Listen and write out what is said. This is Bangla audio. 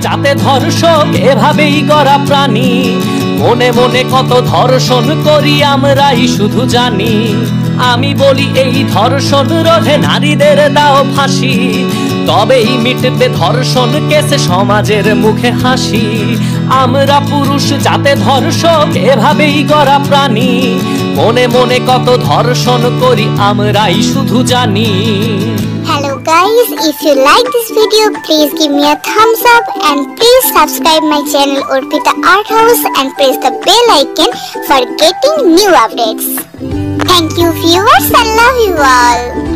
যাতে ধর্ষক এভাবেই করা প্রাণী। মনে মনে কত ধর্ষণ করি আমরাই শুধু জানি। আমি বলি এই ধর্ষণ রোধে নারীদের দাও ফাঁসি। তবেই মিটবে ধর্ষণ কেসে সমাজের মুখে হাসি। আমরা পুরুষ যাতে ধর্ষক এভাবেই গড়া প্রাণী। মনে মনে কত ধর্ষণ করি আমরাই শুধু জানি। Hello guys, if you like this video, please give me a thumbs up and please subscribe my channel Urpita Art House and press the bell icon for getting new updates. Thank you viewers, I love you all.